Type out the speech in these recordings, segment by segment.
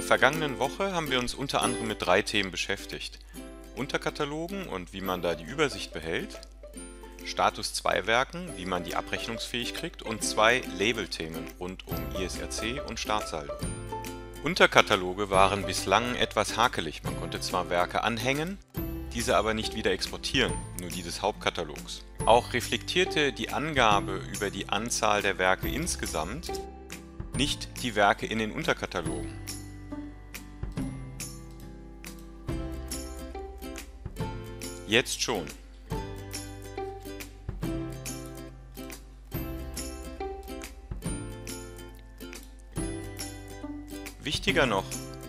vergangenen Woche haben wir uns unter anderem mit drei Themen beschäftigt. Unterkatalogen und wie man da die Übersicht behält, Status 2 Werken, wie man die abrechnungsfähig kriegt und zwei Labelthemen rund um ISRC und Startsaldo. Unterkataloge waren bislang etwas hakelig, man konnte zwar Werke anhängen, diese aber nicht wieder exportieren, nur die des Hauptkatalogs. Auch reflektierte die Angabe über die Anzahl der Werke insgesamt nicht die Werke in den Unterkatalogen. Jetzt schon. Wichtiger noch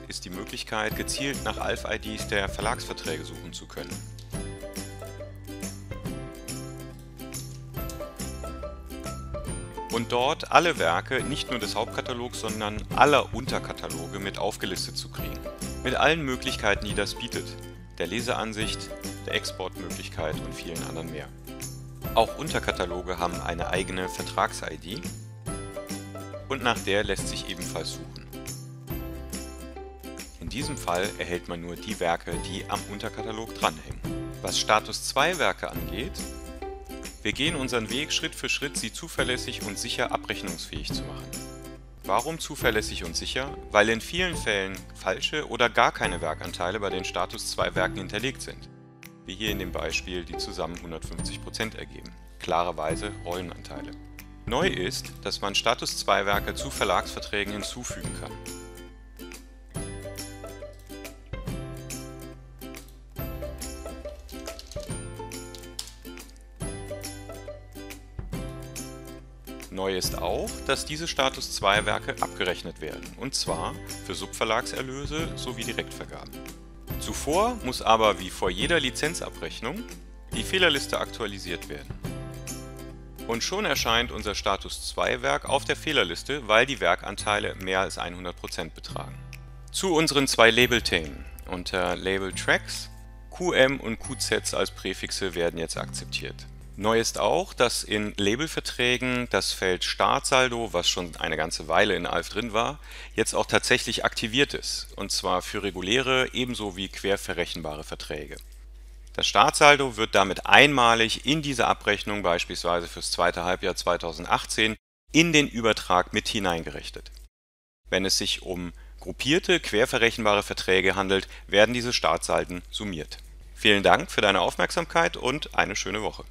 ist die Möglichkeit, gezielt nach ALF-IDs der Verlagsverträge suchen zu können. Und dort alle Werke, nicht nur des Hauptkatalogs, sondern aller Unterkataloge mit aufgelistet zu kriegen. Mit allen Möglichkeiten, die das bietet. Der Leseansicht, der Exportmöglichkeit und vielen anderen mehr. Auch Unterkataloge haben eine eigene Vertrags-ID und nach der lässt sich ebenfalls suchen. In diesem Fall erhält man nur die Werke, die am Unterkatalog dranhängen. Was Status 2 Werke angeht, wir gehen unseren Weg Schritt für Schritt, sie zuverlässig und sicher abrechnungsfähig zu machen. Warum zuverlässig und sicher? Weil in vielen Fällen falsche oder gar keine Werkanteile bei den Status 2 Werken hinterlegt sind wie hier in dem Beispiel, die zusammen 150% ergeben. Klarerweise Rollenanteile. Neu ist, dass man Status 2 Werke zu Verlagsverträgen hinzufügen kann. Neu ist auch, dass diese Status 2 Werke abgerechnet werden, und zwar für Subverlagserlöse sowie Direktvergaben. Zuvor muss aber wie vor jeder Lizenzabrechnung die Fehlerliste aktualisiert werden. Und schon erscheint unser Status 2 Werk auf der Fehlerliste, weil die Werkanteile mehr als 100% betragen. Zu unseren zwei Labelthemen. Unter Label Tracks, QM und QZ als Präfixe werden jetzt akzeptiert. Neu ist auch, dass in Labelverträgen das Feld Startsaldo, was schon eine ganze Weile in ALF drin war, jetzt auch tatsächlich aktiviert ist, und zwar für reguläre ebenso wie quer verrechenbare Verträge. Das Startsaldo wird damit einmalig in diese Abrechnung beispielsweise fürs zweite Halbjahr 2018 in den Übertrag mit hineingerechnet. Wenn es sich um gruppierte quer verrechenbare Verträge handelt, werden diese Startsalden summiert. Vielen Dank für deine Aufmerksamkeit und eine schöne Woche